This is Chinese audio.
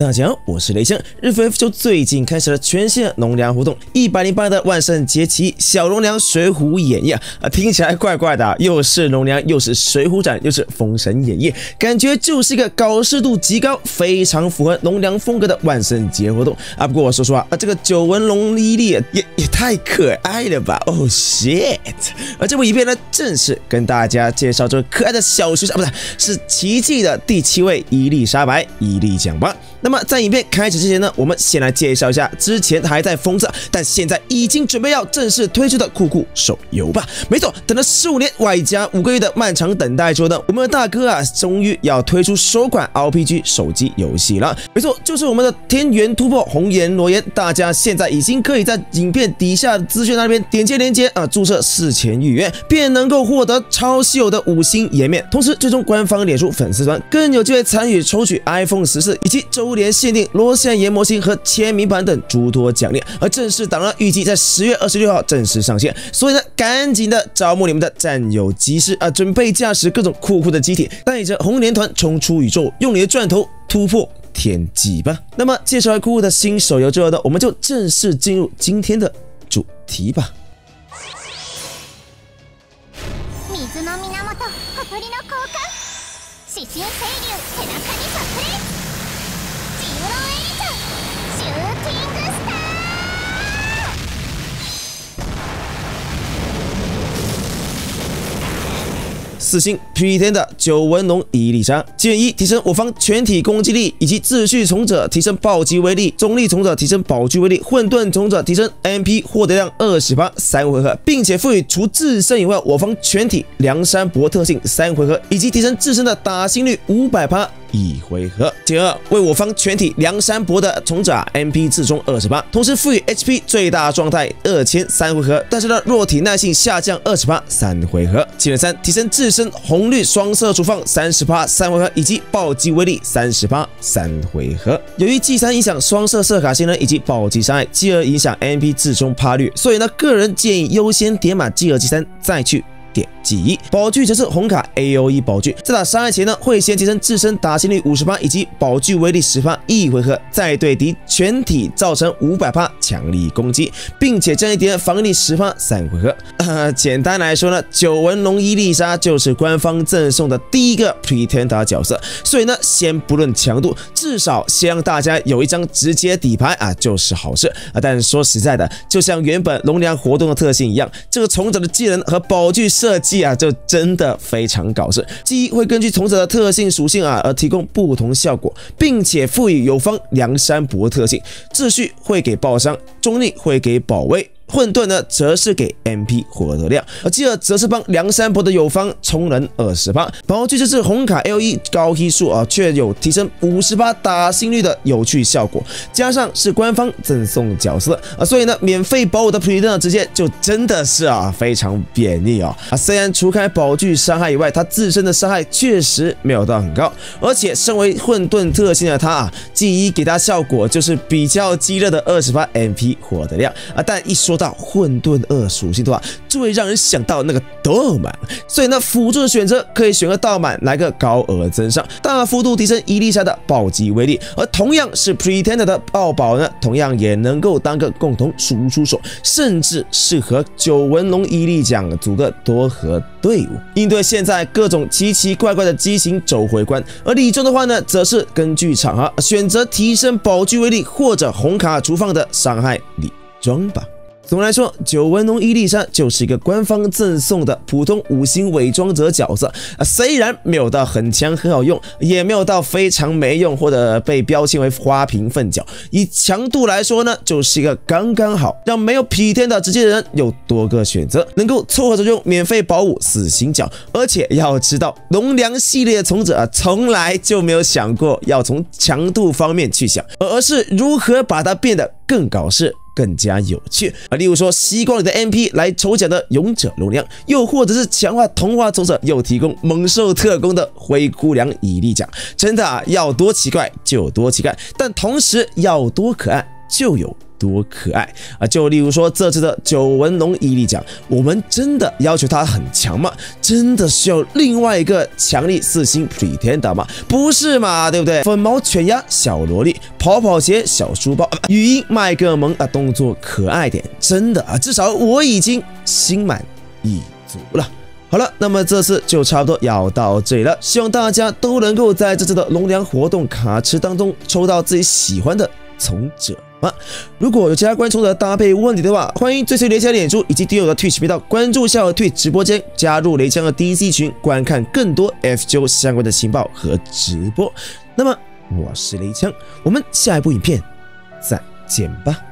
大家好，我是雷声。日服 F 就最近开始了全新的农粮活动，一百零八的万圣节旗小农粮水浒演义啊，听起来怪怪的，又是农粮，又是水浒展，又是封神演义，感觉就是一个搞事度极高、非常符合农粮风格的万圣节活动啊。不过我说实话啊，这个九纹龙伊利也也太可爱了吧！哦 shit！而这部影片呢，正式跟大家介绍这可爱的小学生，不是是奇迹的第七位伊丽莎白伊丽奖吧。那么在影片开始之前呢，我们先来介绍一下之前还在封测，但现在已经准备要正式推出的酷酷手游吧。没错，等了十五年外加五个月的漫长等待之后呢，我们的大哥啊，终于要推出首款 RPG 手机游戏了。没错，就是我们的《天元突破：红颜罗颜》。大家现在已经可以在影片底下资讯那边点击链接啊，注册事前预约，便能够获得超稀有的五星颜面。同时，最终官方脸书粉丝团更有机会参与抽取 iPhone 十四以及周。周年限定罗线岩模型和签名版等诸多奖励，而正式档案预计在十月二十六号正式上线，所以呢，赶紧的招募你们的战友机师啊，准备驾驶各种酷酷的机体，带着红莲团冲出宇宙，用你的钻头突破天际吧。那么介绍完酷酷的新手游之后呢，我们就正式进入今天的主题吧。四星 P 天的九纹龙伊丽莎，建议提升我方全体攻击力，以及秩序从者提升暴击威力，中立从者提升宝具威力，混沌从者提升 MP 获得量二十八三回合，并且赋予除自身以外我方全体梁山伯特性三回合，以及提升自身的打星率五百趴。一回合，第二为我方全体梁山伯的从者 MP 自充二十八，同时赋予 HP 最大状态二千三回合，但是呢弱体耐性下降二十八三回合。技能三提升自身红绿双色储放三十八三回合，以及暴击威力三十八三回合。由于 G 三影响双色色卡性能以及暴击伤害，继而影响 MP 自充趴率，所以呢个人建议优先点满 G 二 G 三再去。点记忆宝具则是红卡 A O E 宝具，在打伤害前呢，会先提升自身打星率五十八以及宝具威力十发一回合，再对敌全体造成五百帕强力攻击，并且降低敌人防御力十发三回合。简单来说呢，九纹龙伊丽莎就是官方赠送的第一个 Pretender 角色，所以呢，先不论强度，至少先让大家有一张直接底牌啊，就是好事啊。但是说实在的，就像原本龙娘活动的特性一样，这个从者的技能和宝具。设计啊，就真的非常搞事。记忆会根据从者的特性属性啊而提供不同效果，并且赋予友方梁山伯特性。秩序会给爆伤，中立会给保卫。混沌呢，则是给 MP 获得量，而继而则是帮梁山伯的友方充能二十八，宝具就是红卡 LE 高提数啊，却有提升五十八打心率的有趣效果，加上是官方赠送角色啊，所以呢，免费保我的 p r e d e 直接就真的是啊非常便利啊啊！虽然除开宝具伤害以外，它自身的伤害确实没有到很高，而且身为混沌特性的它啊，记忆给它效果就是比较激烈的二十八 MP 获得量啊，但一说。到混沌二属性的话，就会让人想到那个道满，所以呢，辅助的选择可以选个道满来个高额增伤，大幅度提升伊丽莎的暴击威力。而同样是 Pretender 的爆宝呢，同样也能够当个共同输出手，甚至适合九纹龙伊利奖组个多核队伍，应对现在各种奇奇怪怪的机型走回关。而李忠的话呢，则是根据场合选择提升宝具威力或者红卡厨放的伤害李装吧。总的来说，九纹龙伊丽莎就是一个官方赠送的普通五星伪装者角色啊，虽然没有到很强很好用，也没有到非常没用或者被标签为花瓶粪角。以强度来说呢，就是一个刚刚好，让没有匹天的直接人有多个选择，能够凑合着用免费保五死星角。而且要知道，龙粮系列的从者啊，从来就没有想过要从强度方面去想，而是如何把它变得更搞事。更加有趣啊！例如说，西瓜里的 MP 来抽奖的勇者龙粮，又或者是强化童话从者又提供猛兽特工的灰姑娘伊利奖，真的啊，要多奇怪就有多奇怪，但同时要多可爱就有多可爱啊！就例如说这次的九纹龙毅力奖，我们真的要求它很强吗？真的需要另外一个强力四星 Pretender 吗？不是嘛，对不对？粉毛犬鸭小萝莉，跑跑鞋小书包，语音麦克萌啊，动作可爱点，真的啊，至少我已经心满意足了。好了，那么这次就差不多要到这里了，希望大家都能够在这次的龙粮活动卡池当中抽到自己喜欢的从者啊？如果有其他观众的搭配问题的话，欢迎追随雷枪的眼珠以及订阅我的 Twitch 频道，关注下我 Twitch 直播间，加入雷枪的 DC 群，观看更多 FGO 相关的情报和直播。那么我是雷枪，我们下一部影片再见吧。